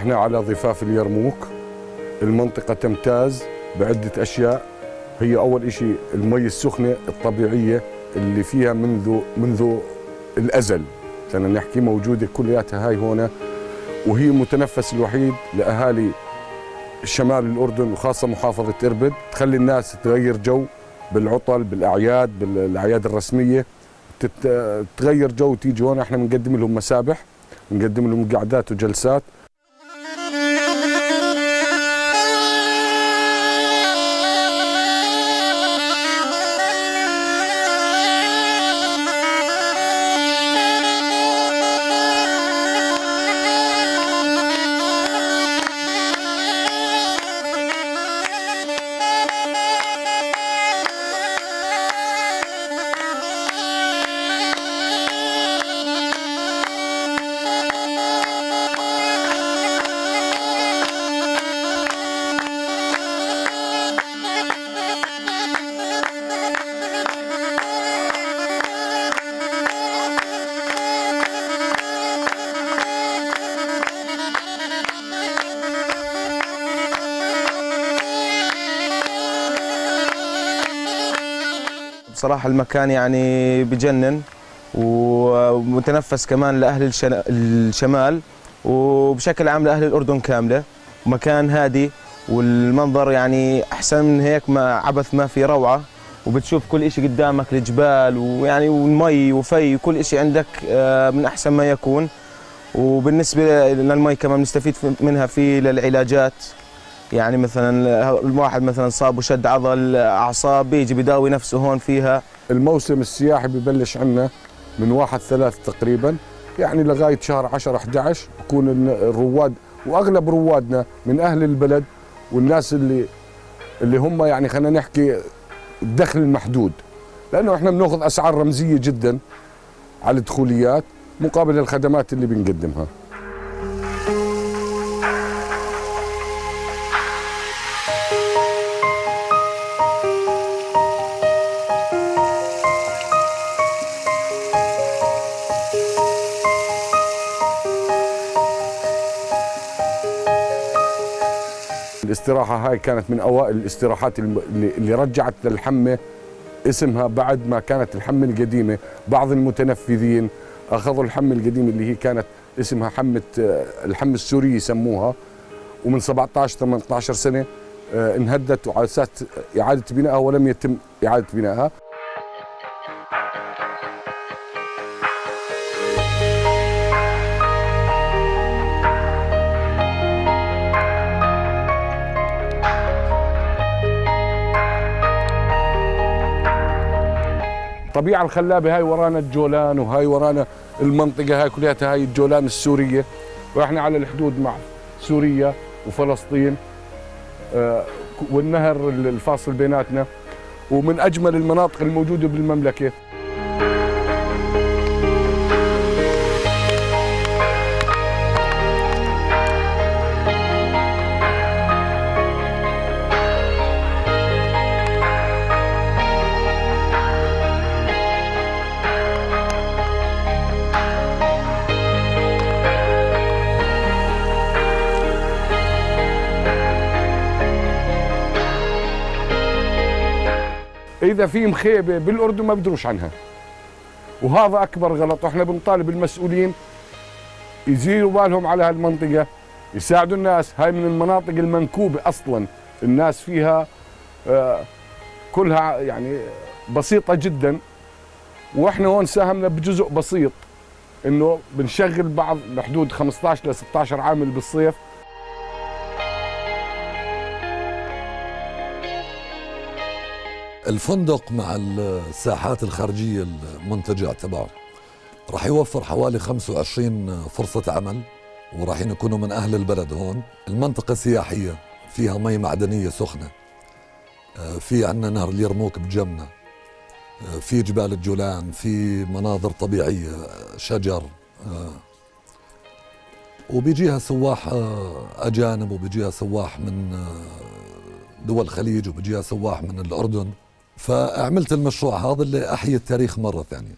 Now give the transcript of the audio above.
إحنا على ضفاف اليرموك. المنطقة تمتاز بعدة أشياء. هي أول شيء المي السخنة الطبيعية اللي فيها منذ منذ الأزل. خلينا نحكي موجودة كلياتها هاي هنا وهي المتنفس الوحيد لأهالي شمال الأردن وخاصة محافظة إربد. تخلي الناس تغير جو بالعطل بالأعياد بالأعياد الرسمية. تغير جو تيجي هون. إحنا بنقدم لهم مسابح بنقدم لهم قعدات وجلسات. بصراحة المكان يعني بجنن ومتنفس كمان لأهل الشمال وبشكل عام لأهل الأردن كاملة. مكان هادي والمنظر يعني أحسن من هيك ما عبث ما في روعة. وبتشوف كل إشي قدامك الجبال ويعني والمي وفي وكل إشي عندك آه، من أحسن ما يكون. وبالنسبة للمي كمان نستفيد منها في للعلاجات. يعني مثلا الواحد مثلا صاب وشد عضل أعصاب بيجي بيداوي نفسه هون فيها. الموسم السياحي ببلش عندنا من واحد ثلاث تقريبا يعني لغاية شهر 10 11 بكون الرواد وأغلب روادنا من أهل البلد والناس اللي اللي هم يعني خلينا نحكي الدخل المحدود. لأنه إحنا بنأخذ أسعار رمزية جدا على الدخوليات مقابل الخدمات اللي بنقدمها. الاستراحة هاي كانت من أوائل الاستراحات اللي رجعت للحمة اسمها بعد ما كانت الحمة القديمة. بعض المتنفذين أخذوا الحمة القديمة اللي هي كانت اسمها حمة الحمة السورية يسموها ومن 17 18 سنة آه، انهدت وعلى أساس إعادة بنائها ولم يتم إعادة بنائها. الطبيعة الخلابة هاي ورانا الجولان وهاي ورانا المنطقة هاي كلها هاي الجولان السورية. وإحنا على الحدود مع سوريا وفلسطين آه، والنهر الفاصل بيناتنا ومن أجمل المناطق الموجودة بالمملكة. إذا في مخيبه بالأردن ما بدروش عنها. وهذا أكبر غلط. وإحنا بنطالب المسؤولين يزيروا بالهم على هالمنطقة يساعدوا الناس. هاي من المناطق المنكوبة أصلا. الناس فيها آه، كلها يعني بسيطة جدا. وإحنا هون ساهمنا بجزء بسيط إنه بنشغل بعض بحدود 15 ل 16 عامل بالصيف. الفندق مع الساحات الخارجية المنتجع تبعه راح يوفر حوالي 25 فرصة عمل وراح يكونوا من أهل البلد هون. المنطقة سياحية فيها مي معدنية سخنة آه، في عنا نهر اليرموك بجمنا آه، في جبال الجولان في مناظر طبيعية شجر آه، وبيجيها سواح أجانب وبيجيها سواح من دول الخليج وبيجيها سواح من الأردن. فعملت المشروع هذا اللي أحيي التاريخ مرة ثانية.